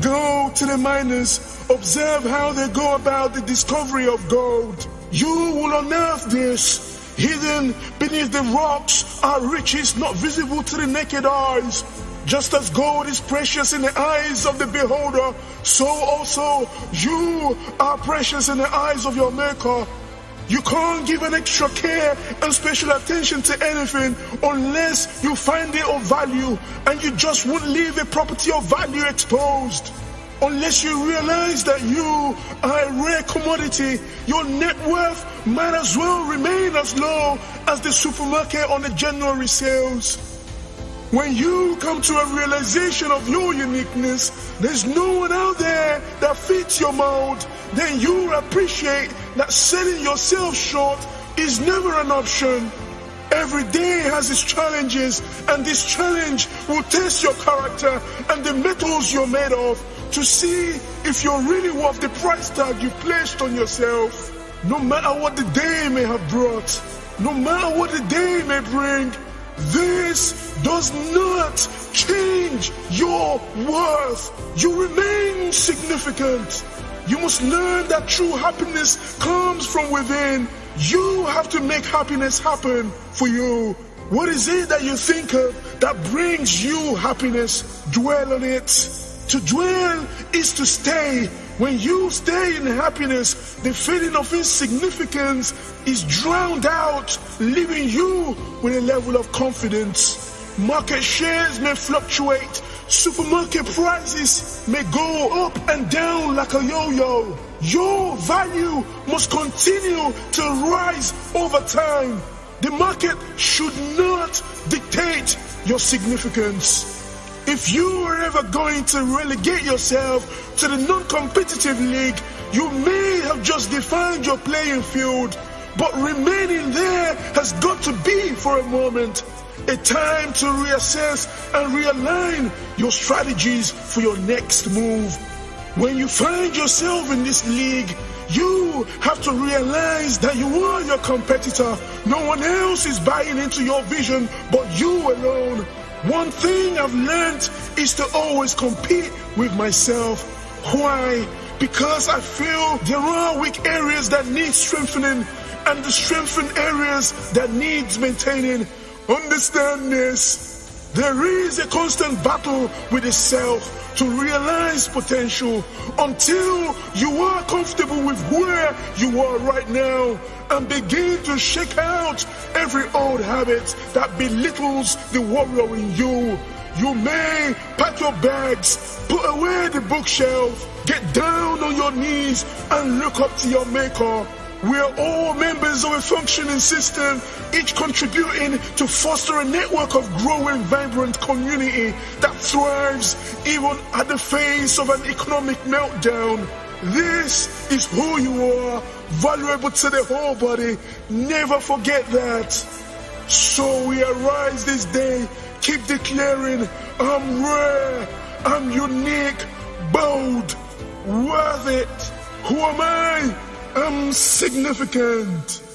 Go to the miners, observe how they go about the discovery of gold. You will unearth this. Hidden beneath the rocks are riches not visible to the naked eyes. Just as gold is precious in the eyes of the beholder, so also you are precious in the eyes of your maker. You can't give an extra care and special attention to anything unless you find it of value and you just won't leave a property of value exposed. Unless you realize that you are a rare commodity, your net worth might as well remain as low as the supermarket on the January sales. When you come to a realization of your uniqueness, there's no one out there that fits your mold, then you appreciate that selling yourself short is never an option. Every day has its challenges, and this challenge will test your character and the metals you're made of to see if you're really worth the price tag you placed on yourself. No matter what the day may have brought, no matter what the day may bring, this does not change your worth. You remain significant. You must learn that true happiness comes from within. You have to make happiness happen for you. What is it that you think of that brings you happiness? Dwell on it. To dwell is to stay. When you stay in happiness, the feeling of insignificance is drowned out, leaving you with a level of confidence. Market shares may fluctuate, supermarket prices may go up and down like a yo-yo. Your value must continue to rise over time. The market should not dictate your significance. If you are ever going to relegate yourself to the non-competitive league, you may have just defined your playing field, but remaining there has got to be for a moment a time to reassess and realign your strategies for your next move. When you find yourself in this league, you have to realize that you are your competitor. No one else is buying into your vision but you alone. One thing I've learned is to always compete with myself. Why? Because I feel there are weak areas that need strengthening and the strengthened areas that needs maintaining. Understand this. There is a constant battle with the self to realize potential until you are comfortable with where you are right now and begin to shake out every old habit that belittles the warrior in you. You may pack your bags, put away the bookshelf, get down on your knees and look up to your maker. We are all members of a functioning system, each contributing to foster a network of growing, vibrant community that thrives even at the face of an economic meltdown. This is who you are, valuable to the whole body. Never forget that. So we arise this day, keep declaring, I'm rare, I'm unique, bold, worth it. Who am I? Am significant.